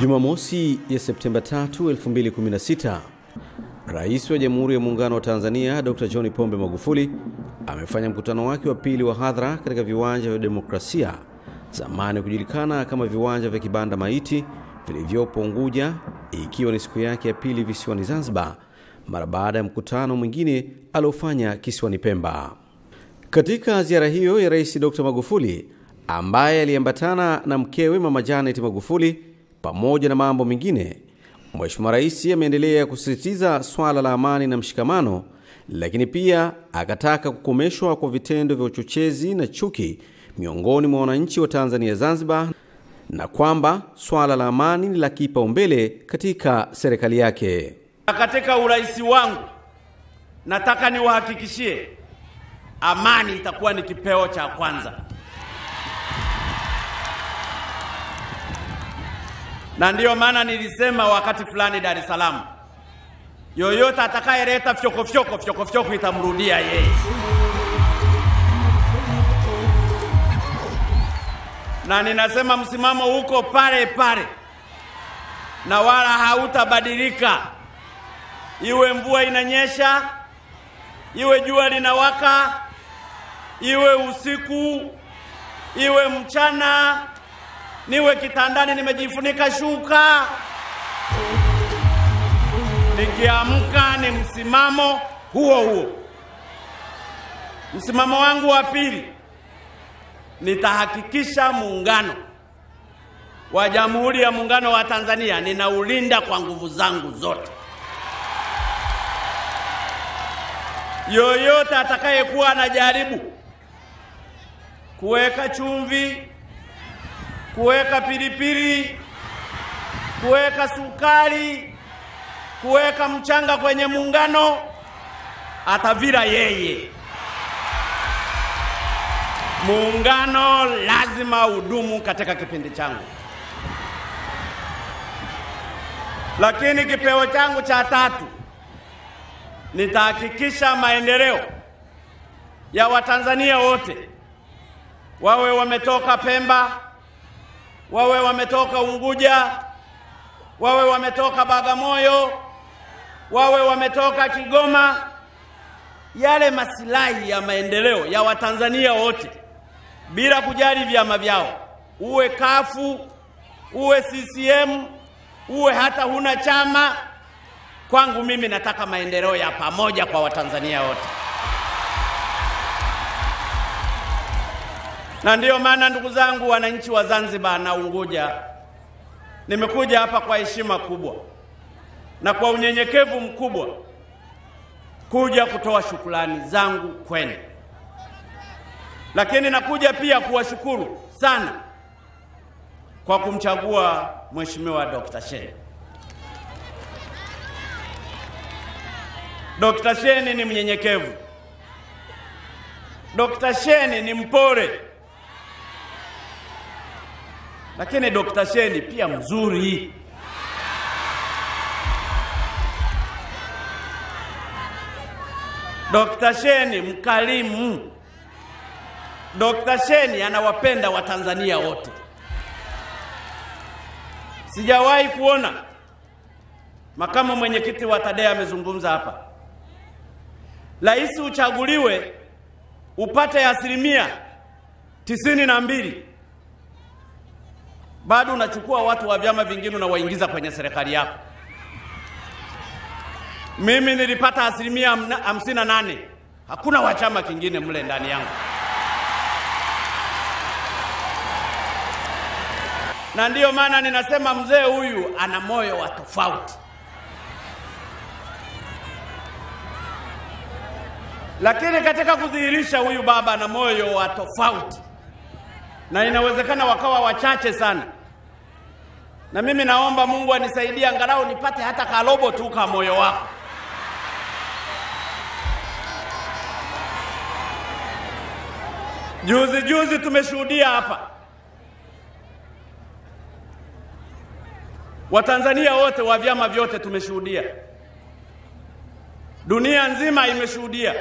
Jumamosi ya Septemba 3, 2016, Rais wa Jamhuri ya Muungano wa Tanzania Dr. John Pombe Magufuli amefanya mkutano wake wa pili wa hadhara katika viwanja vya Demokrasia, zamani kujulikana kama viwanja vya Kibanda Maiti vilivyopo Unguja, ikiwa ni siku yake ya pili visiwani Zanzibar mara baada ya mkutano mwingine aliofanya kisiwani Pemba. Katika ziara hiyo ya Rais Dr. Magufuli ambaye aliambatana na mkewe Mama Janet Magufuli pamoja na mambo mengine, Mheshimiwa Rais ameendelea kusisitiza swala la amani na mshikamano, lakini pia akataka kukomeshwa kwa vitendo vya uchochezi na chuki miongoni mwa wananchi wa Tanzania Zanzibar, na kwamba swala la amani ni la kipaumbele katika serikali yake. Katika urais wangu nataka niwahakikishie amani itakuwa ni kipeo cha kwanza, na ndiyo maana nilisema wakati fulani Dar es Salaam, yoyote atakayeleta fyokofyoko fyoko fyoko fyoko itamrudia yeye. Na ninasema msimamo huko pale pale na wala hautabadilika, iwe mvua inanyesha, iwe jua linawaka, iwe usiku, iwe mchana, niwe kitandani nimejifunika shuka, nikiamka ni msimamo huo huo. Msimamo wangu wa pili, nitahakikisha muungano wa Jamhuri ya Muungano wa Tanzania ninaulinda kwa nguvu zangu zote. Yoyote atakayekuwa anajaribu kuweka chumvi, kuweka pilipili, kuweka sukari, kuweka mchanga kwenye muungano atavira yeye. Muungano lazima udumu katika kipindi changu. Lakini kipeo changu cha tatu, nitahakikisha maendeleo ya Watanzania wote, wawe wametoka Pemba, wawe wametoka Unguja, wawe wametoka Bagamoyo, wawe wametoka Kigoma, yale masilahi ya maendeleo ya Watanzania wote bila kujali vyama vyao, uwe kafu uwe CCM uwe hata huna chama. Kwangu mimi nataka maendeleo ya pamoja kwa Watanzania wote, na ndiyo maana ndugu zangu, wananchi wa Zanzibar na Unguja, nimekuja hapa kwa heshima kubwa na kwa unyenyekevu mkubwa kuja kutoa shukrani zangu kwenu, lakini nakuja pia kuwashukuru sana kwa kumchagua Mheshimiwa Dr. Shein. Dr. Shein ni mnyenyekevu. Dr. Shein ni mpole. Lakini Dr. Sheni pia mzuri. Dr. Sheni mkarimu. Dr. Sheni anawapenda Watanzania wote. Sijawahi kuona makamu mwenyekiti wa TADEA amezungumza hapa, rais uchaguliwe upate asilimia tisini na mbili bado unachukua watu wa vyama vingine unawaingiza kwenye serikali yako. Mimi nilipata asilimia hamsini na nane hakuna wa chama kingine mle ndani yangu. na ndiyo maana ninasema mzee huyu ana moyo wa tofauti. Lakini katika kudhihirisha huyu baba ana moyo wa tofauti, na inawezekana wakawa wachache sana, na mimi naomba Mungu anisaidie angalau nipate hata karobo tu ka moyo wako. Juzi juzi tumeshuhudia hapa. Watanzania wote wa vyama vyote tumeshuhudia, dunia nzima imeshuhudia,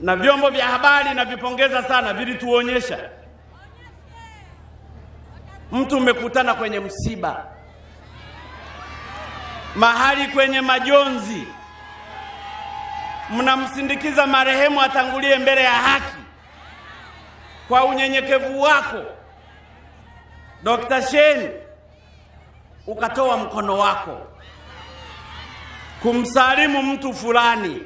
na vyombo vya habari navipongeza sana, vilituonyesha mtu umekutana kwenye msiba, mahali kwenye majonzi, mnamsindikiza marehemu atangulie mbele ya haki. Kwa unyenyekevu wako. Dr. Shein ukatoa mkono wako. Kumsalimu mtu fulani,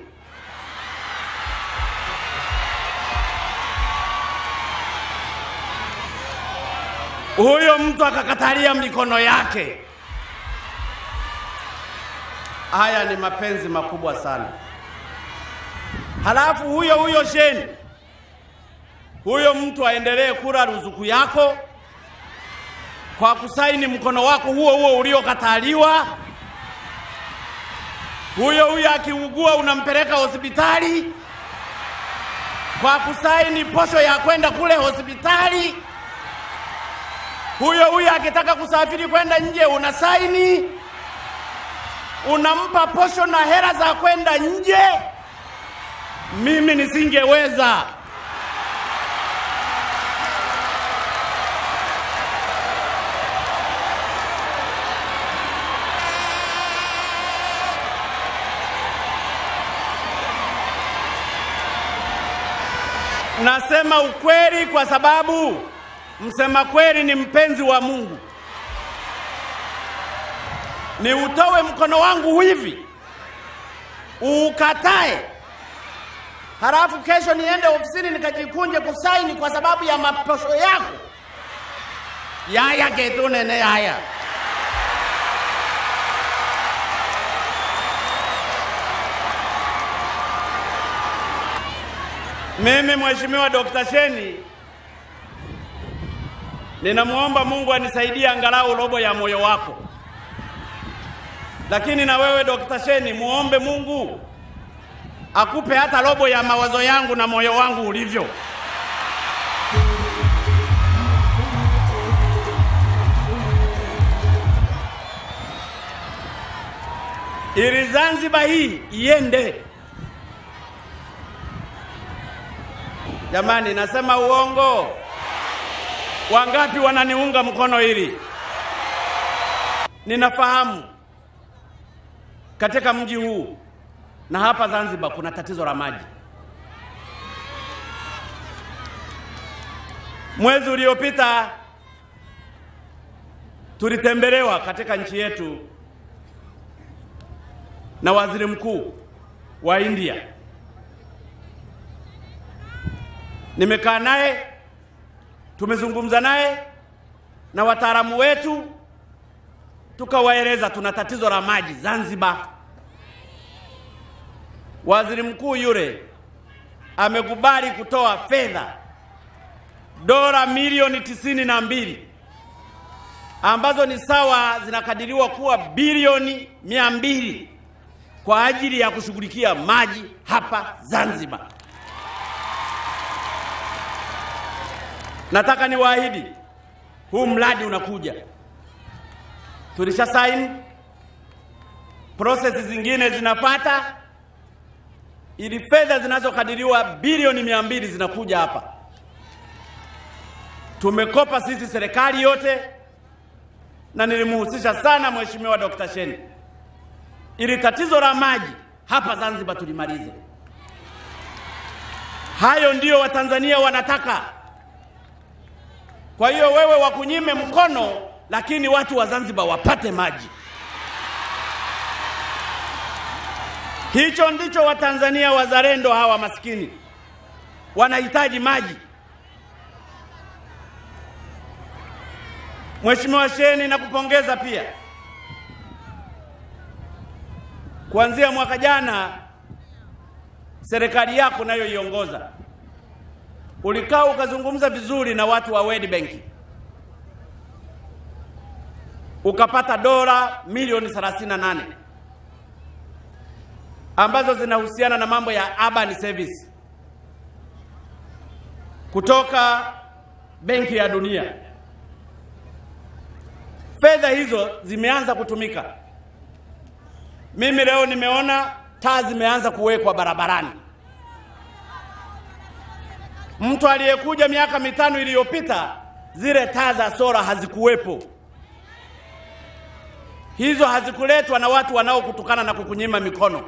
huyo mtu akakatalia mikono yake. Haya ni mapenzi makubwa sana. Halafu huyo huyo sheni, huyo mtu aendelee kula ruzuku yako kwa kusaini mkono wako huo huo uliokataliwa. Huyo huyo akiugua unampeleka hospitali kwa kusaini posho ya kwenda kule hospitali. Huyo huyo akitaka kusafiri kwenda nje una saini unampa posho na hela za kwenda nje. Mimi nisingeweza. Nasema ukweli kwa sababu msema kweli ni mpenzi wa Mungu. Ni utoe mkono wangu hivi ukatae, halafu kesho niende ofisini nikajikunje kusaini kwa sababu ya maposho yako yaya ketunene yaya Mimi Mheshimiwa Dr. Sheni ninamwomba Mungu anisaidie angalau robo ya moyo wako, lakini na wewe Dr. Sheni muombe Mungu akupe hata robo ya mawazo yangu na moyo wangu ulivyo. ili Zanzibar hii iende. Jamani, nasema uongo? Wangapi wananiunga mkono hili? Ninafahamu katika mji huu na hapa Zanzibar kuna tatizo la maji. Mwezi uliopita tulitembelewa katika nchi yetu na waziri mkuu wa India. Nimekaa naye, tumezungumza naye na wataalamu wetu, tukawaeleza tuna tatizo la maji Zanzibar. Waziri mkuu yule amekubali kutoa fedha dola milioni tisini na mbili ambazo ni sawa zinakadiriwa kuwa bilioni mia mbili kwa ajili ya kushughulikia maji hapa Zanzibar. Nataka niwaahidi huu mradi unakuja, tulisha saini, prosesi zingine zinapata, ili fedha zinazokadiriwa bilioni mia mbili zinakuja hapa. Tumekopa sisi serikali yote, na nilimhusisha sana Mheshimiwa Dr. Sheni ili tatizo la maji hapa Zanzibar tulimalize. Hayo ndiyo Watanzania wanataka. Kwa hiyo wewe wakunyime mkono, lakini watu wa Zanzibar wapate maji. Hicho ndicho Watanzania wazalendo hawa maskini wanahitaji maji. Mheshimiwa Sheni, nakupongeza pia. Kuanzia mwaka jana serikali yako nayoiongoza ulikaa ukazungumza vizuri na watu wa World Bank ukapata dola milioni 38 ambazo zinahusiana na mambo ya urban service kutoka Benki ya Dunia. Fedha hizo zimeanza kutumika. Mimi leo nimeona taa zimeanza kuwekwa barabarani. Mtu aliyekuja miaka mitano iliyopita zile taa za sora hazikuwepo. Hizo hazikuletwa na watu wanaokutukana na kukunyima mikono.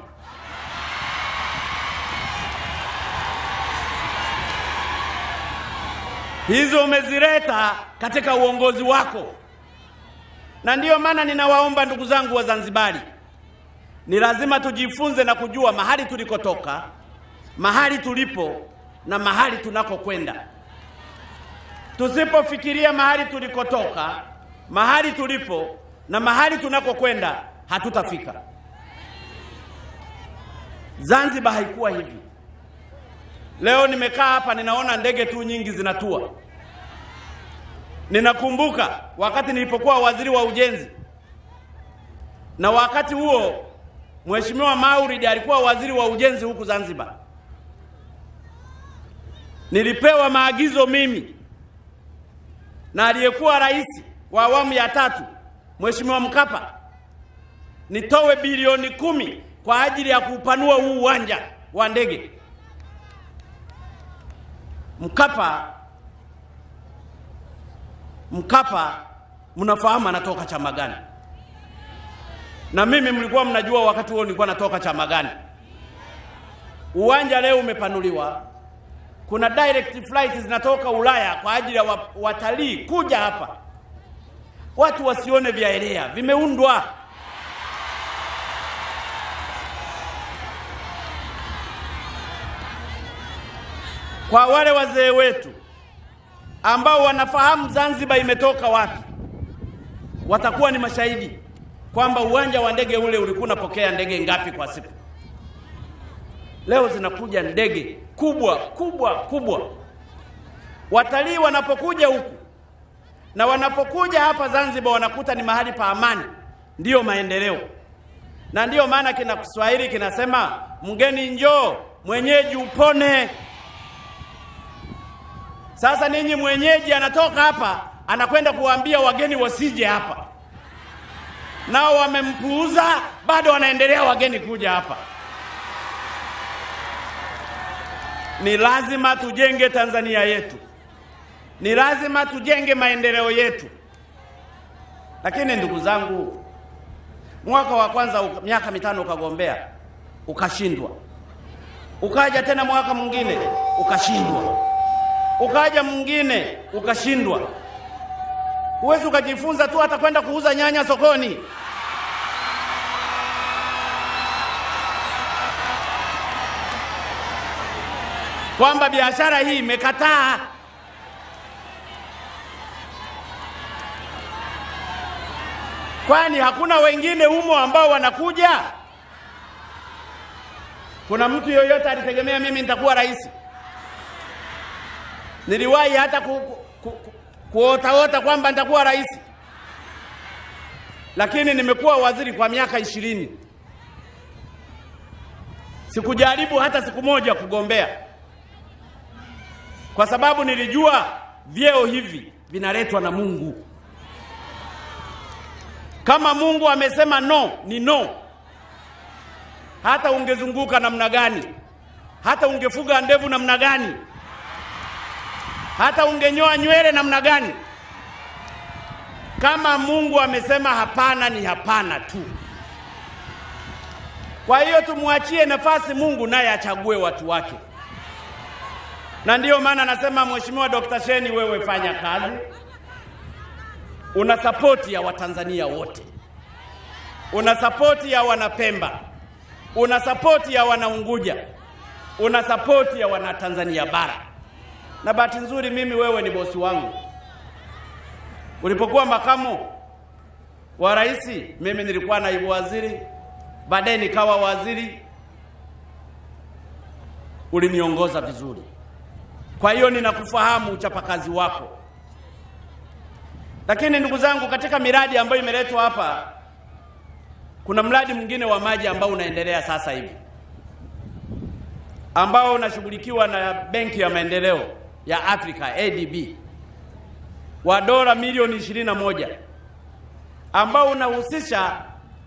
Hizo umezileta katika uongozi wako, na ndiyo maana ninawaomba ndugu zangu wa Zanzibari, ni lazima tujifunze na kujua mahali tulikotoka, mahali tulipo na mahali tunakokwenda. Tusipofikiria mahali tulikotoka, mahali tulipo na mahali tunakokwenda, hatutafika. Zanzibar haikuwa hivi. Leo nimekaa hapa ninaona ndege tu nyingi zinatua. Ninakumbuka wakati nilipokuwa waziri wa ujenzi, na wakati huo Mheshimiwa Maulid alikuwa waziri wa ujenzi huku Zanzibar. Nilipewa maagizo mimi na aliyekuwa rais wa awamu ya tatu Mheshimiwa Mkapa nitowe bilioni kumi kwa ajili ya kuupanua huu uwanja wa ndege. Mkapa Mkapa mnafahamu anatoka chama gani? Na mimi mlikuwa mnajua wakati huo nilikuwa natoka chama gani? Uwanja leo umepanuliwa, kuna direct flight zinatoka Ulaya kwa ajili ya watalii kuja hapa, watu wasione vyaelea, vimeundwa. Kwa wale wazee wetu ambao wanafahamu Zanzibar imetoka wapi, watakuwa ni mashahidi kwamba uwanja wa ndege ule ulikuwa unapokea ndege ngapi kwa siku. Leo zinakuja ndege kubwa kubwa kubwa. Watalii wanapokuja huku na wanapokuja hapa Zanzibar wanakuta ni mahali pa amani, ndiyo maendeleo. Na ndiyo maana kina Kiswahili kinasema mgeni njoo mwenyeji upone. Sasa ninyi mwenyeji anatoka hapa anakwenda kuwaambia wageni wasije hapa, nao wamempuuza, bado wanaendelea wageni kuja hapa. Ni lazima tujenge Tanzania yetu, ni lazima tujenge maendeleo yetu. Lakini ndugu zangu, mwaka wa kwanza miaka mitano ukagombea ukashindwa, ukaja tena mwaka mwingine ukashindwa, ukaja mwingine ukashindwa. Huwezi ukajifunza tu hata kwenda kuuza nyanya sokoni. Kwamba biashara hii imekataa. Kwani hakuna wengine humo ambao wanakuja? Kuna mtu yoyote alitegemea mimi nitakuwa rais? Niliwahi hata ku, ku, ku, kuotaota kwamba nitakuwa rais, lakini nimekuwa waziri kwa miaka ishirini. Sikujaribu hata siku moja kugombea kwa sababu nilijua vyeo hivi vinaletwa na Mungu. Kama Mungu amesema no, ni no. Hata ungezunguka namna gani, hata ungefuga ndevu namna gani, hata ungenyoa nywele namna gani, kama Mungu amesema hapana, ni hapana tu. Kwa hiyo tumwachie nafasi Mungu, naye achague watu wake na ndiyo maana nasema Mheshimiwa Dr. Sheni, wewe fanya kazi, una sapoti ya Watanzania wote, una sapoti ya Wanapemba, una sapoti ya Wanaunguja, una sapoti ya Wanatanzania bara. Na bahati nzuri mimi, wewe ni bosi wangu. Ulipokuwa makamu wa rais, mimi nilikuwa naibu waziri, baadaye nikawa waziri, uliniongoza vizuri. Kwa hiyo ninakufahamu uchapakazi wako. Lakini ndugu zangu, katika miradi ambayo imeletwa hapa, kuna mradi mwingine wa maji ambao unaendelea sasa hivi ambao unashughulikiwa na Benki ya Maendeleo ya Afrika ADB wa dola milioni ishirini na moja ambao unahusisha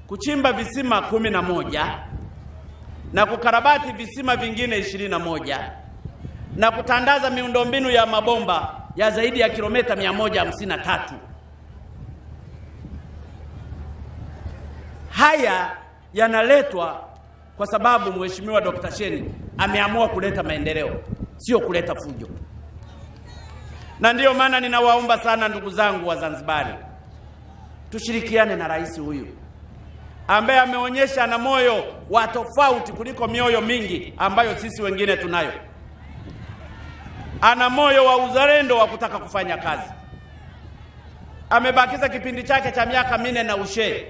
kuchimba visima kumi na moja na kukarabati visima vingine ishirini na moja na kutandaza miundombinu ya mabomba ya zaidi ya kilomita 153. Haya yanaletwa kwa sababu Mheshimiwa Dr. Sheni ameamua kuleta maendeleo, sio kuleta fujo. Na ndiyo maana ninawaomba sana ndugu zangu wa Zanzibari, tushirikiane na rais huyu ambaye ameonyesha na moyo wa tofauti kuliko mioyo mingi ambayo sisi wengine tunayo. Ana moyo wa uzalendo wa kutaka kufanya kazi. Amebakiza kipindi chake cha miaka minne na ushee,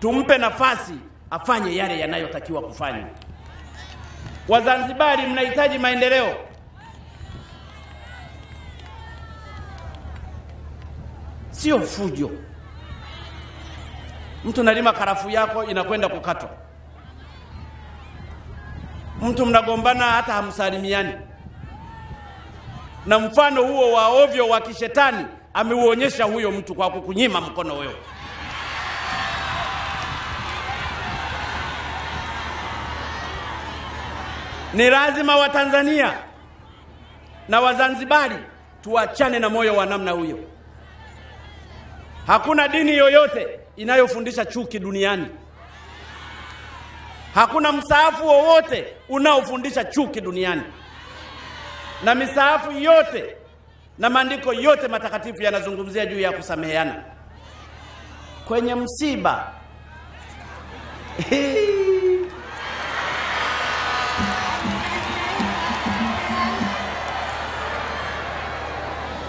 tumpe nafasi afanye yale yanayotakiwa kufanya. Wazanzibari mnahitaji maendeleo. Sio fujo. Mtu nalima karafu yako inakwenda kukatwa, mtu mnagombana hata hamsalimiani. Na mfano huo wa ovyo wa kishetani ameuonyesha huyo mtu kwa kukunyima mkono wewe. Ni lazima Watanzania na Wazanzibari tuachane na moyo wa namna huyo. Hakuna dini yoyote inayofundisha chuki duniani. Hakuna msaafu wowote unaofundisha chuki duniani, na misaafu yote na maandiko yote matakatifu yanazungumzia juu ya kusameheana kwenye msiba.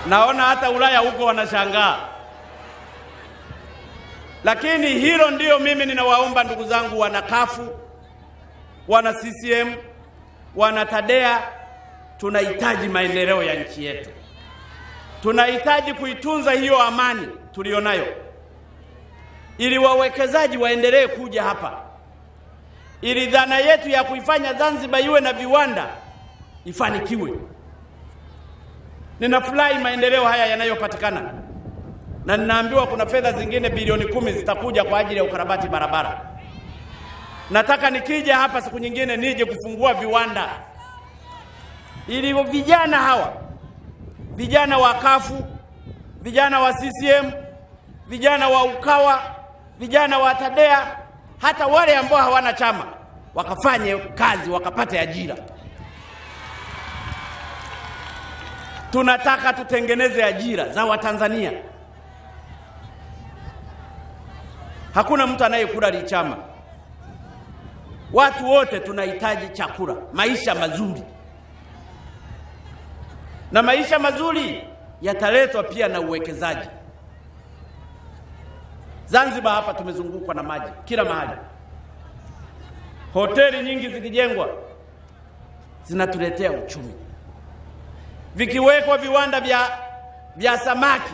Naona hata Ulaya huko wanashangaa. Lakini hilo ndiyo mimi ninawaomba ndugu zangu wana kafu, wana CCM, wana Tadea, tunahitaji maendeleo ya nchi yetu. Tunahitaji kuitunza hiyo amani tuliyonayo, ili wawekezaji waendelee kuja hapa, ili dhana yetu ya kuifanya Zanzibar iwe na viwanda ifanikiwe. Ninafurahi maendeleo haya yanayopatikana na ninaambiwa kuna fedha zingine bilioni kumi zitakuja kwa ajili ya ukarabati barabara. Nataka nikija hapa siku nyingine nije kufungua viwanda ili vijana hawa, vijana wa kafu, vijana wa CCM, vijana wa Ukawa, vijana wa Tadea, hata wale ambao hawana chama wakafanye kazi, wakapate ajira. Tunataka tutengeneze ajira za Watanzania. Hakuna mtu anayekula lichama. Watu wote tunahitaji chakula, maisha mazuri, na maisha mazuri yataletwa pia na uwekezaji. Zanzibar hapa tumezungukwa na maji kila mahali, hoteli nyingi zikijengwa zinatuletea uchumi, vikiwekwa viwanda vya, vya samaki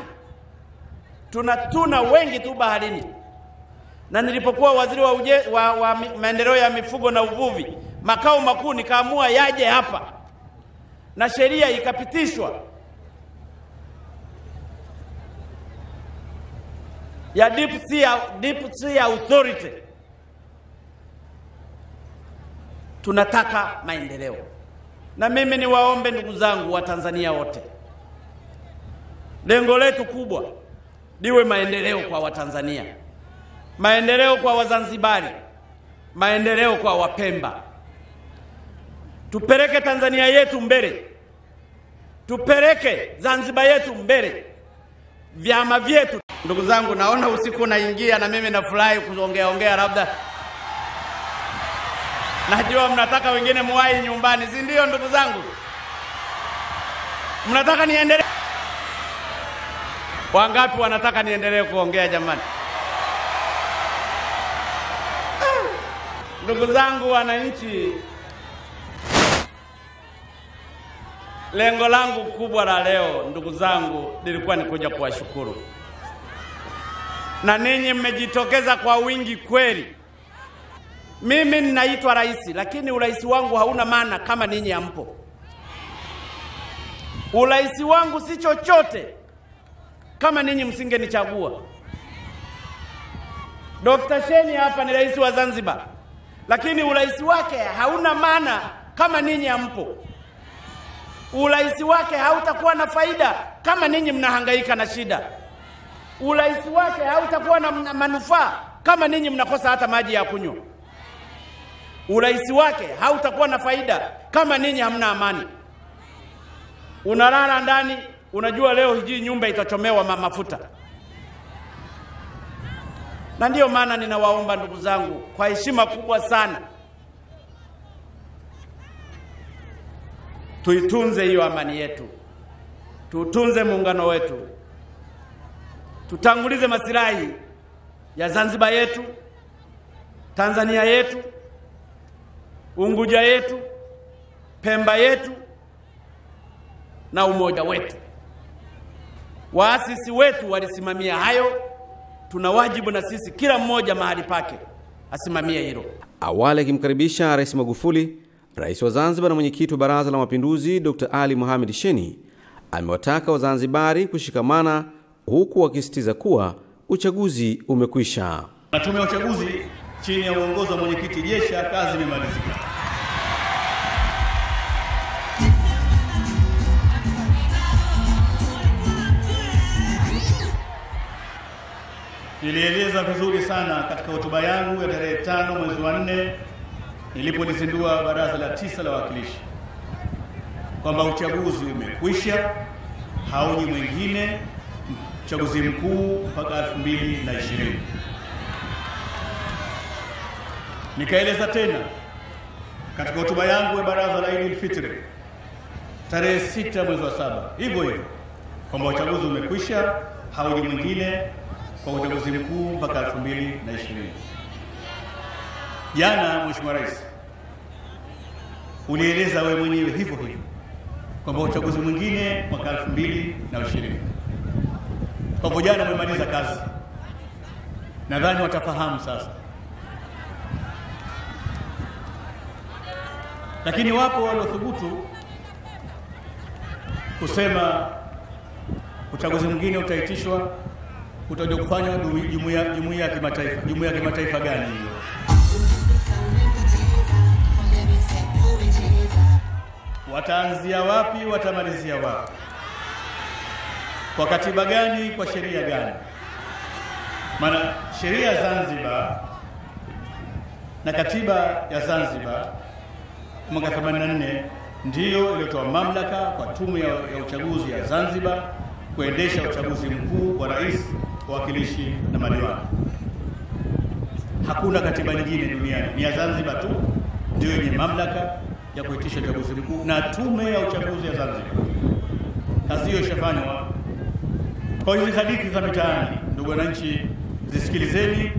tuna tuna wengi tu baharini. Na nilipokuwa waziri wa, wa, wa maendeleo ya mifugo na uvuvi, makao makuu nikaamua yaje hapa na sheria ikapitishwa. Ya Deep Sea, Deep Sea Authority. Tunataka maendeleo, na mimi niwaombe ndugu zangu wa Tanzania wote, lengo letu kubwa liwe maendeleo kwa Watanzania. Maendeleo kwa Wazanzibari, maendeleo kwa Wapemba. Tupeleke Tanzania yetu mbele, tupeleke Zanzibar yetu mbele, vyama vyetu. Ndugu zangu, naona usiku unaingia na mimi nafurahi kuongea ongea, labda najua mnataka wengine muwahi nyumbani, si ndio? Ndugu zangu, mnataka niendelee? Wangapi wanataka niendelee kuongea jamani? Ndugu zangu wananchi, lengo langu kubwa la leo, ndugu zangu, lilikuwa ni kuja kuwashukuru, na ninyi mmejitokeza kwa wingi kweli. Mimi ninaitwa rais, lakini urais wangu hauna maana kama ninyi hampo. Urais wangu si chochote kama ninyi msingenichagua. Dr. Sheni hapa ni rais wa Zanzibar lakini urais wake hauna maana kama ninyi hampo. Urais wake hautakuwa na faida kama ninyi mnahangaika na shida. Urais wake hautakuwa na manufaa kama ninyi mnakosa hata maji ya kunywa. Urais wake hautakuwa na faida kama ninyi hamna amani. Unalala ndani, unajua leo hijii nyumba itachomewa ma mafuta. Na ndiyo maana ninawaomba ndugu zangu, kwa heshima kubwa sana, tuitunze hiyo amani yetu, tuutunze muungano wetu, tutangulize masilahi ya Zanzibar yetu, Tanzania yetu, Unguja yetu, Pemba yetu na umoja wetu. Waasisi wetu walisimamia hayo, tuna wajibu na sisi kila mmoja mahali pake asimamie hilo. Awali akimkaribisha Rais Magufuli, Rais wa Zanzibar na mwenyekiti wa Baraza la Mapinduzi Dr. Ali Mohamed Sheni amewataka Wazanzibari kushikamana huku wakisitiza kuwa uchaguzi umekwisha. Na tume ya uchaguzi chini ya uongozi wa mwenyekiti Jesha, kazi imemalizika. Nilieleza vizuri sana katika hotuba yangu ya tarehe tano mwezi wa nne nilipolizindua baraza la tisa la wawakilishi kwamba uchaguzi umekwisha, hauji mwingine uchaguzi mkuu mpaka 2020. Nikaeleza tena katika hotuba yangu ya baraza la Idul Fitri tarehe sita mwezi wa saba hivyo hivyo kwamba uchaguzi umekwisha, hauji mwingine kwa uchaguzi mkuu mpaka 2020. Jana Mheshimiwa Rais, ulieleza wewe mwenyewe hivyo hivyo kwamba uchaguzi mwingine mwaka 2020. Kwa hivyo jana umemaliza kazi, nadhani watafahamu sasa. Lakini wapo waliothubutu kusema uchaguzi mwingine utaitishwa, utaja kufanywa jumuiya ya kimataifa. Jumuiya ya kimataifa gani hiyo? Wataanzia wapi? Watamalizia wapi? Kwa katiba gani? Kwa sheria gani? Maana sheria ya Zanzibar na katiba ya Zanzibar mwaka 84 ndiyo iliyotoa mamlaka kwa tume ya, ya uchaguzi ya Zanzibar kuendesha uchaguzi mkuu wa rais, wawakilishi na madiwani. Hakuna katiba nyingine duniani, ni ya Zanzibar tu ndio yenye mamlaka ya kuitisha uchaguzi mkuu na tume ya uchaguzi ya Zanzibar. Kazi hiyo ishafanywa. Kwa hizi hadithi za mitaani, ndugu wananchi, zisikilizeni,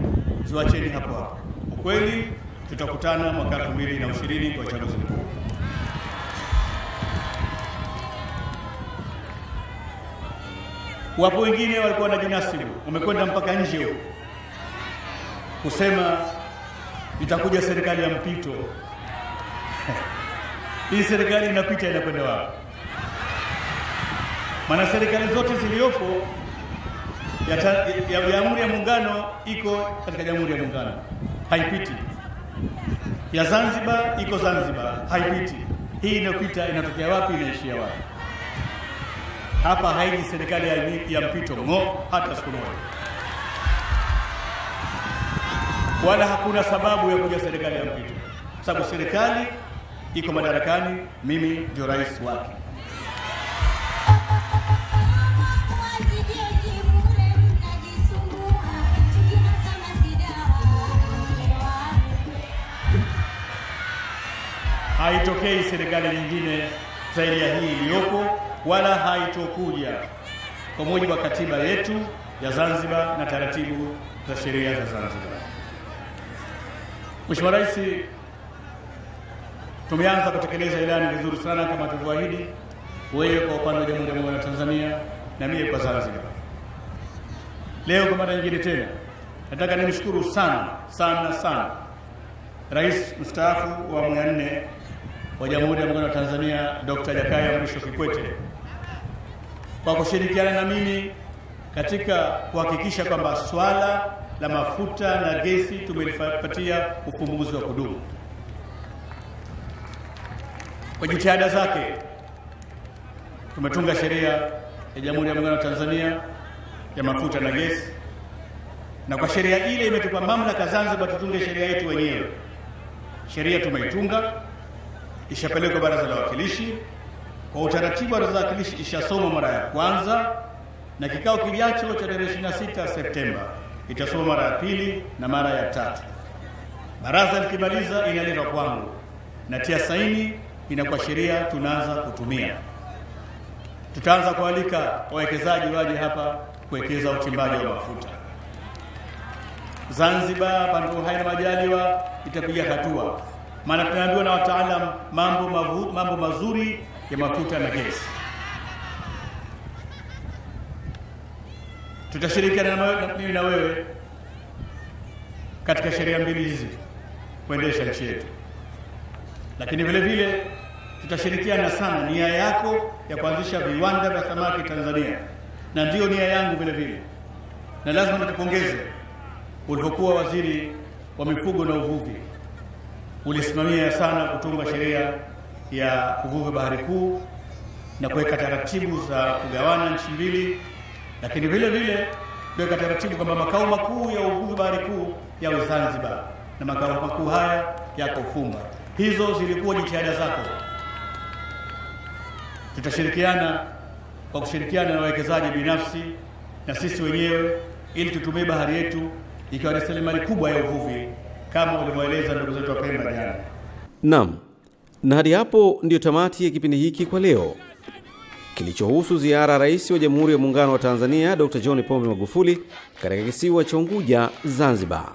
ziwacheni hapo hapo. Ukweli tutakutana mwaka 2020 kwa uchaguzi mkuu. Wapo wengine walikuwa na wanajinasibu, wamekwenda mpaka nje huko kusema itakuja serikali ya mpito. Hii serikali inapita inakwenda wapi? Maana serikali zote ziliyopo ya Jamhuri ya, Muungano iko katika Jamhuri ya Muungano, haipiti. Ya Zanzibar iko Zanzibar, haipiti. Hii inayopita inatokea wapi? Inaishia wapi? Hapa haiji serikali ya mpito ng'o, hata siku moja, wala hakuna sababu ya kuja serikali ya mpito, sababu serikali iko madarakani, mimi ndio rais wake. Haitokei serikali nyingine zaidi ya hii iliyopo, wala haitokuja kwa mujibu wa katiba yetu ya Zanzibar na taratibu za sheria za Zanzibar. Mheshimiwa Rais, tumeanza kutekeleza ilani vizuri sana kama tulivyoahidi, wewe kwa upande wa Jamhuri ya Muungano wa Tanzania na mimi kwa Zanzibar. Leo kwa mara nyingine tena nataka nimshukuru sana sana sana Rais mstaafu wa ya nne wa Jamhuri ya Muungano wa Tanzania Dr. Jakaya Mrisho Kikwete kwa kushirikiana na mimi katika kuhakikisha kwamba swala la mafuta na gesi tumelipatia ufumbuzi wa kudumu. Kwa jitihada zake tumetunga sheria ya Jamhuri ya Muungano wa Tanzania ya mafuta na gesi, na kwa sheria ile imetupa mamlaka Zanzibar tutunge sheria yetu wenyewe. Sheria tumeitunga, ishapelekwa Baraza la Wawakilishi kwa utaratibu wa Baraza la Wawakilishi, ishasoma mara ya kwanza, na kikao kijacho cha tarehe 26 Septemba itasoma mara ya pili na mara ya tatu. Baraza likimaliza inaletwa kwangu, natia saini, inakuwa sheria, tunaanza kutumia. Tutaanza kualika wawekezaji waje hapa kuwekeza uchimbaji wa mafuta Zanzibar. Panapo hai na majaliwa, itapiga hatua, maana tunaambiwa na wataalam mambo, mavu, mambo mazuri ya mafuta na gesi. Tutashirikiana na mimi na wewe katika sheria mbili hizi kuendesha nchi yetu, lakini vile vile tutashirikiana sana nia yako ya kuanzisha viwanda vya samaki Tanzania, na ndiyo nia yangu vile vile, na lazima nikupongeze. Ulipokuwa waziri wa mifugo na uvuvi, ulisimamia sana kutunga sheria ya uvuvi bahari kuu na kuweka taratibu za kugawana nchi mbili, lakini vile vile kuweka taratibu kwamba makao makuu ya uvuvi bahari kuu yawe Zanzibar na makao makuu haya yako Fumba. Hizo zilikuwa jitihada zako. Tutashirikiana kwa kushirikiana na wawekezaji binafsi na sisi wenyewe ili tutumie bahari yetu ikiwa rasilimali kubwa ya uvuvi kama ulivyoeleza ndugu zetu wa Pemba jana. Naam, na hadi hapo ndiyo tamati ya kipindi hiki kwa leo kilichohusu ziara ya Rais wa Jamhuri ya Muungano wa Tanzania Dr. John Pombe Magufuli katika kisiwa cha Unguja, Zanzibar.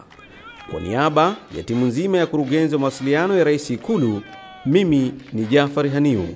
Kwa niaba ya timu nzima ya kurugenzi wa mawasiliano ya Rais Ikulu, mimi ni Jafari Haniu.